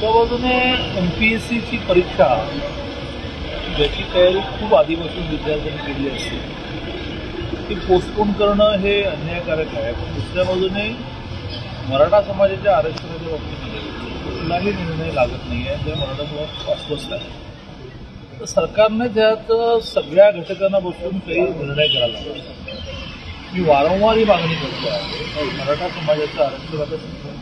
एका बाजूने M P S सीची परीक्षा ज्याची तयारी खूप आधीपासून विद्यार्थ्यांनी केली असते ती पोस्टपोन करणं हे अन्यायकारक आहे. पण दुसऱ्या बाजूने मराठा समाजाच्या आरक्षणाच्या बाबतीत कुठलाही निर्णय लागत नाही आहे. ते मराठा समाज अस्वस्थ आहे तर सरकारने त्यात सगळ्या घटकांना बसून काही निर्णय करायला मी वारंवार ही मागणी करतो आहे. मराठा समाजाचं आरक्षणाच्या शिक्षण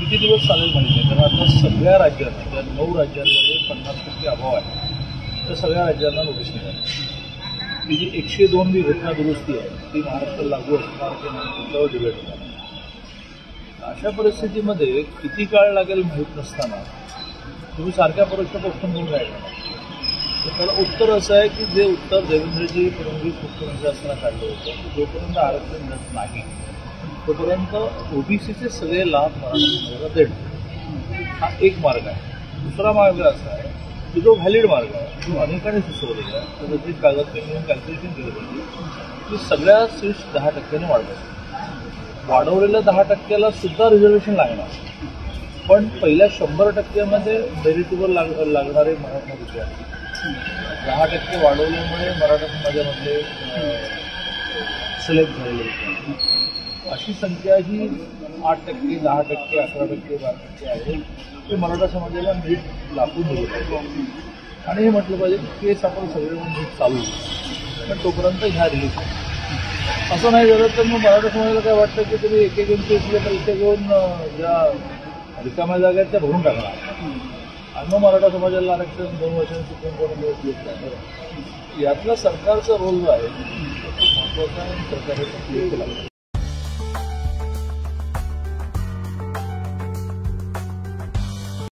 किती दिवस चालेल माहिती नाही कारण सगळ्या राज्यात किंवा नऊ राज्यांमध्ये पन्नास टक्के अभाव आहे. तर सगळ्या राज्यांना नोटीस मिळाली. ती जी एकशे दोन बी घटना दुरुस्ती आहे ती महाराष्ट्राला लागू असणार की नाही त्याच्यावर डिबेट होणार अशा परिस्थितीमध्ये किती काळ लागेल माहीत नसताना तुम्ही सारख्या परीक्षा प्रश्न घेऊन राहिला. तर त्याला उत्तर असं आहे की जे उत्तर देवेंद्रजी फडणवीस मुख्यमंत्री असताना काढलं होतं की जोपर्यंत आरक्षण मिळत नाही तोपर्यंत ओबीसीचे सगळे लाभ मराठा समाजाला देणं हा एक मार्ग आहे. दुसरा मार्ग असा आहे की जो व्हॅलिड मार्ग आहे जो अनेकांनी सुचवलेला आहे तर त्याची कागदपत्र कॅल्क्युलेशन केलं पाहिजे की सगळ्या सीट्स दहा टक्क्याने वाढवायच्या. वाढवलेल्या दहा टक्क्याला सुद्धा रिझर्वेशन लागणार पण पहिल्या शंभर टक्क्यामध्ये मेरिटवर लाग लागणारे मराठा आहेत. दहा टक्के वाढवल्यामुळे मराठा समाजामधले सिलेक्ट झालेले अशी संख्या ही आठ टक्के दहा टक्के अकरा टक्के बारा टक्के आहे ते मराठा समाजाला नीट लागून दिलं पाहिजे आणि हे म्हटलं पाहिजे की केस आपण सगळे नीट चालू पण तोपर्यंत ह्या रिलीज असं नाही झालं तर मग मराठा समाजाला काय वाटतं की तुम्ही एक एक एमपी पैसे घेऊन ज्या रिकाम्या जागा आहेत त्या भरून टाकणार. आणि मग मराठा समाजाला आरक्षण दोन वर्षांनी सुप्रीम कोर्टामध्ये येत नाही यातला सरकारचा रोल जो आहे तो महत्त्वाचा आहे